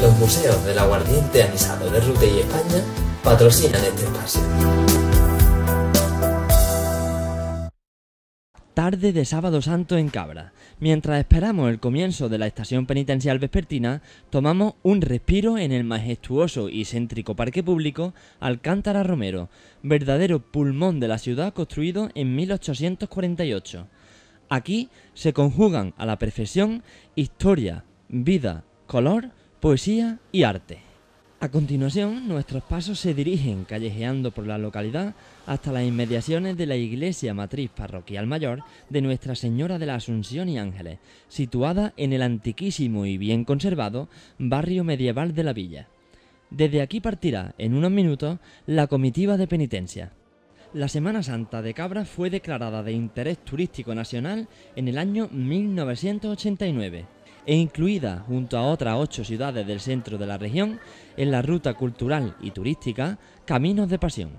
Los museos del aguardiente anisado de Rute y España patrocinan este espacio. Tarde de sábado santo en Cabra. Mientras esperamos el comienzo de la estación penitencial vespertina, tomamos un respiro en el majestuoso y céntrico parque público Alcántara Romero, verdadero pulmón de la ciudad construido en 1848. Aquí se conjugan a la perfección historia, vida, color, poesía y arte. A continuación, nuestros pasos se dirigen callejeando por la localidad hasta las inmediaciones de la iglesia matriz parroquial mayor de Nuestra Señora de la Asunción y Ángeles, situada en el antiquísimo y bien conservado barrio medieval de la villa. Desde aquí partirá, en unos minutos, la comitiva de penitencia. La Semana Santa de Cabra fue declarada de interés turístico nacional en el año 1989 e incluida junto a otras ocho ciudades del centro de la región en la ruta cultural y turística Caminos de Pasión.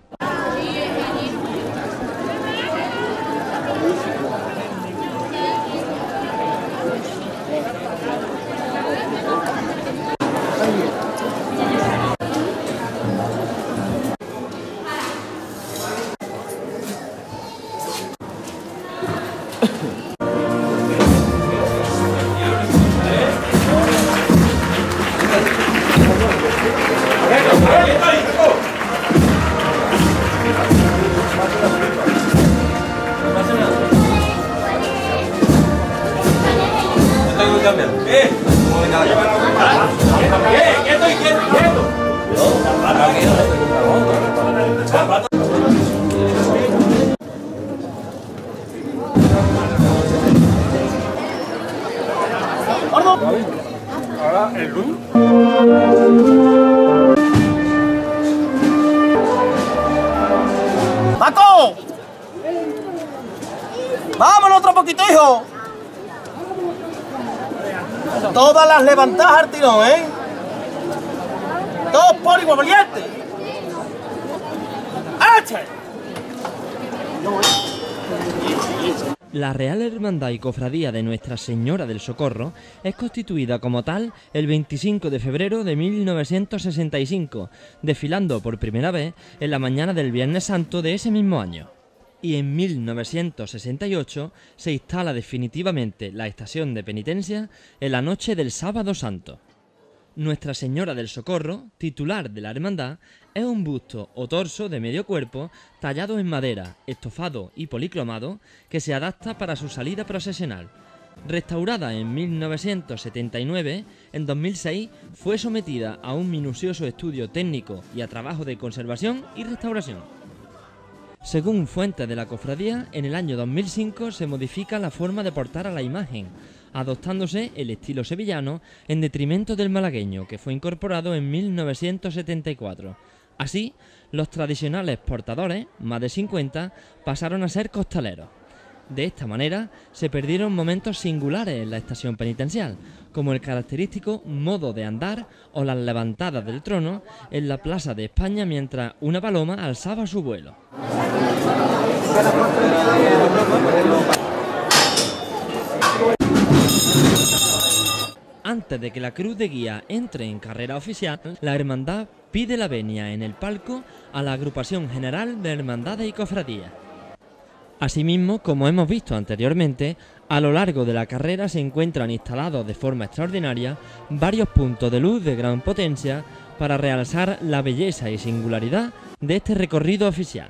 ¡Paco! ¡Vámonos otro poquito, hijo! Todas las levantadas al tirón, ¿eh? Todos por igual. La Real Hermandad y Cofradía de Nuestra Señora del Socorro es constituida como tal el 25 de febrero de 1965, desfilando por primera vez en la mañana del Viernes Santo de ese mismo año. Y en 1968 se instala definitivamente la estación de penitencia en la noche del Sábado Santo. Nuestra Señora del Socorro, titular de la hermandad, es un busto o torso de medio cuerpo tallado en madera, estofado y policromado que se adapta para su salida procesional. Restaurada en 1979, en 2006 fue sometida a un minucioso estudio técnico y a trabajo de conservación y restauración. Según fuentes de la cofradía, en el año 2005 se modifica la forma de portar a la imagen, adoptándose el estilo sevillano en detrimento del malagueño, que fue incorporado en 1974. Así, los tradicionales portadores, más de 50, pasaron a ser costaleros. De esta manera, se perdieron momentos singulares en la estación penitencial, como el característico modo de andar o las levantadas del trono en la Plaza de España mientras una paloma alzaba su vuelo. Antes de que la cruz de guía entre en carrera oficial, la hermandad pide la venia en el palco a la agrupación general de hermandades y cofradías. Asimismo, como hemos visto anteriormente, a lo largo de la carrera se encuentran instalados de forma extraordinaria varios puntos de luz de gran potencia para realzar la belleza y singularidad de este recorrido oficial.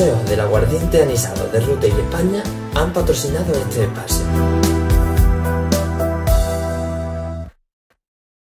museos del aguardiente anisado de Ruta y España han patrocinado este espacio.